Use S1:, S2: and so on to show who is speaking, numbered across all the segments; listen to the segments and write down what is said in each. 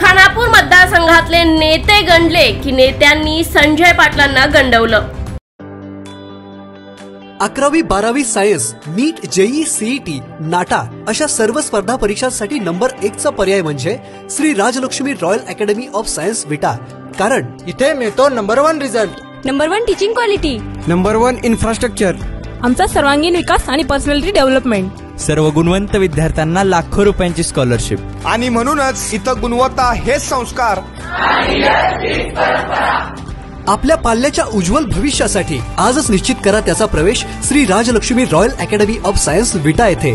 S1: खानापूर मतदारसंघातले नेते गणले की नेत्यांनी संजय पाटलांना गंडवलं.
S2: अकरावी बारावी science NEET JEE CET NATA अशा सर्व स्पर्धा परीक्षांसाठी नंबर एक चा पर्याय म्हणजे Shri Rajlakshmi royal academy of science Vita. कारण
S3: इथे मिळतो number one result.
S4: Number one teaching quality.
S3: Number one infrastructure.
S4: आमचा सर्वांगीण विकास आणि पर्सनॅलिटी डेव्हलपमेंट.
S5: सर्व गुणवंत विद्यार्थ्यांना लाखो रुपयांची स्कॉलरशिप
S6: आणि म्हणूनच इथं गुणवत्ता हेच संस्कार.
S2: आपल्या पाल्याच्या उज्ज्वल भविष्यासाठी आजच निश्चित करा त्याचा प्रवेश Shri Rajlakshmi royal academy of science Vita येथे.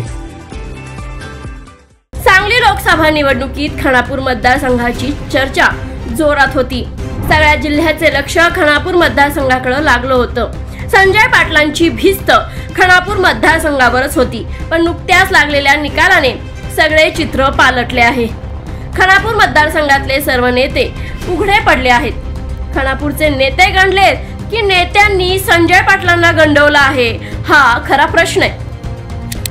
S1: सांगली लोकसभा निवडणुकीत खानापूर मतदारसंघाची चर्चा जोरात होती. सगळ्या जिल्ह्याचे लक्ष खानापूर मतदारसंघाकडे लागलं होतं. संजय पाटलांची भिस्त खणापूर मतदारसंघावरच होती. पण नुकत्याच लागलेल्या निकालाने सगळे चित्र पालटले आहे. खणापूर मतदारसंघातले सर्व नेते उघडे पडले आहेत. खणापूरचे नेते गणले की नेत्यांनी संजय पाटलांना गंडवलं आहे हा खरा प्रश्न आहे.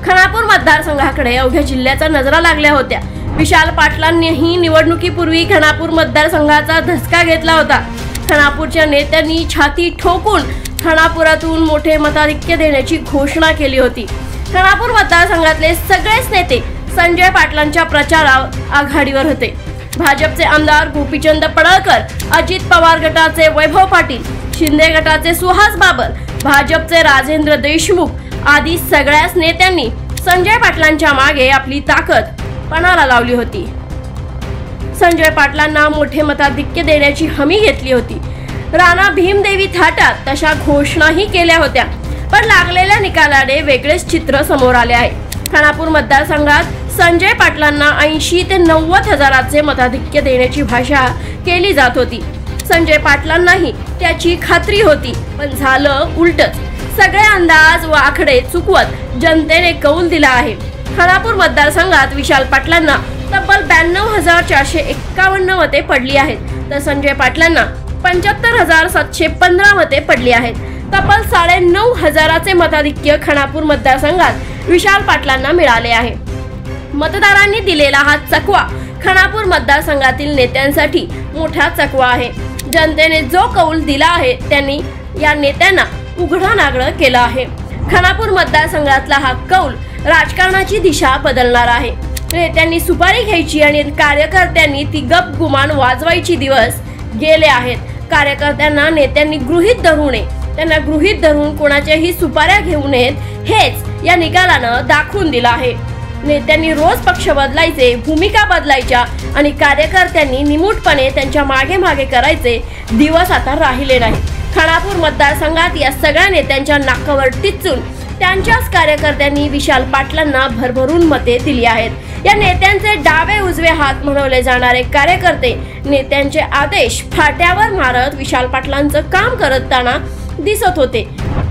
S1: खणापूर मतदारसंघाकडे अवघ्या जिल्ह्याचा नजरा लागल्या होत्या. विशाल पाटलांनीही निवडणुकीपूर्वी खणापूर मतदारसंघाचा धसका घेतला होता. खणापूरच्या नेत्यांनी छाती ठोकून खानापुरातून मोठे मताधिक्य देण्याची घोषणा केली होती. खानापूर मतदारसंघातले सगळेच नेते संजय पाटलांच्या प्रचारावर आघाडीवर होते. भाजपचे आमदार गोपीचंद पडळकर अजित पवार गटाचे वैभव पाटील शिंदे गटाचे सुहास बाबर भाजपचे राजेंद्र देशमुख आदी सगळ्याच नेत्यांनी संजय पाटलांच्या मागे आपली ताकद पणाला लावली होती. संजय पाटलांना मोठे मताधिक्य देण्याची हमी घेतली होती. राणा भीमदेवी थाटात तशा घोषणाही केल्या होत्या. पण लागलेल्या निकालाने वेगळेच चित्र समोर आले आहे. खानापूर मतदारसंघात संजय पाटलांना ऐंशी ते नव्वद हजाराचे मताधिक्य देण्याची भाषा केली जात होती. संजय पाटलांनाही त्याची खात्री होती पण झालं उलटच. सगळे अंदाज व आकडे चुकवत जनतेने कौल दिला आहे. खानापूर मतदारसंघात विशाल पाटलांना तब्बल ब्याण्णव हजार चारशे एक्कावन्न मते पडली आहेत. तर संजय पाटलांना पंच्याहत्तर हजार सातशे पंधरा मते पडली आहेत. तब्बल साडे नऊ हजाराचे मताधिक्य खानापूर मतदारसंघात विशाल पाटलांना मिळाले आहे. मतदारांनी दिलेला हा चकवा खानापूर मतदारसंघातील नेत्यांसाठी मोठा चकवा आहे. जनतेने जो कौल दिला आहे त्यांनी या नेत्यांना उघडा नागड केलं आहे. खानापूर मतदारसंघातला हा कौल राजकारणाची दिशा बदलणार आहे. नेत्यांनी सुपारी घ्यायची आणि कार्यकर्त्यांनी ती गप गुमान वाजवायची दिवस गेले आहेत. कार्यकर्त्यांना नेत्यांनी गृहीत धरू नये. त्यांना गृहीत धरून कोणाच्याही सुपाऱ्या घेऊ नयेत हेच या निकालानं दाखवून दिलं आहे. नेत्यांनी रोज पक्ष बदलायचे भूमिका बदलायच्या आणि कार्यकर्त्यांनी निमूटपणे त्यांच्या मागे मागे करायचे दिवस आता राहिले नाही खानापूर मतदारसंघात या सगळ्या नेत्यांच्या नाकावर टिचून त्यांच्याच कार्यकर्त्यांनी विशाल पाटलांना भरभरून मते दिली आहेत. या नेत्यांचे डावे उजवे हात म्हणवले जाणारे कार्यकर्ते नेत्यांचे आदेश फाट्यावर मारत विशाल पाटलांचं काम करताना दिसत होते.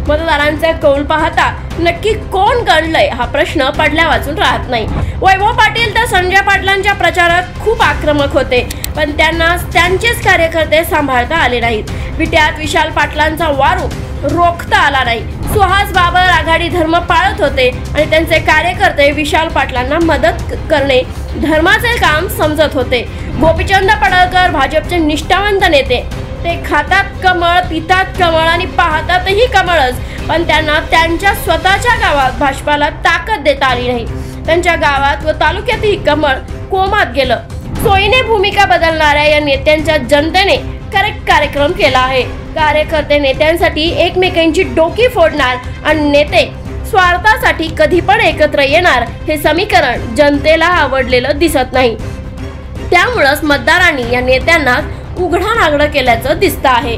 S1: मतदारांचा कौल पाहता नक्की कोण गणलंय हा प्रश्न पडल्या वाचून राहत नाही. वैभव पाटील तर संजय पाटलांच्या प्रचारात खूप आक्रमक होते पण त्यांना त्यांचेच कार्यकर्ते सांभाळता आले नाहीत. विट्यात विशाल पाटलांचा वारू रोखता आला नाही. सुहास बाबर आघाडी धर्म पाळत होते आणि त्यांचे कार्यकर्ते विशाल पाटलांना मदत करणे धर्माचे काम समजत होते. गोपीचंद पडळकर भाजपचे निष्ठावंत नेते. ते खातात कमळ पितात कमळ आणि पाहतातही कमळच पण त्यांना त्यांच्या स्वतःच्या गावात भाजपाला ताकद देता आली नाही. त्यांच्या गावात व तालुक्यातही कमळ कोमात गेलं. सोयीने भूमिका बदलणाऱ्या या नेत्यांच्या जनतेने करेक्ट कार्यक्रम केला आहे. कार्यकर्ते नेत्यांसाठी एकमेकांची डोकी फोडणार आणि नेते स्वार्थासाठी कधी पण एकत्र येणार हे समीकरण जनतेला आवडलेलं दिसत नाही. त्यामुळंच मतदारांनी या नेत्यांना उघडा नागडं केल्याचं दिसतं आहे.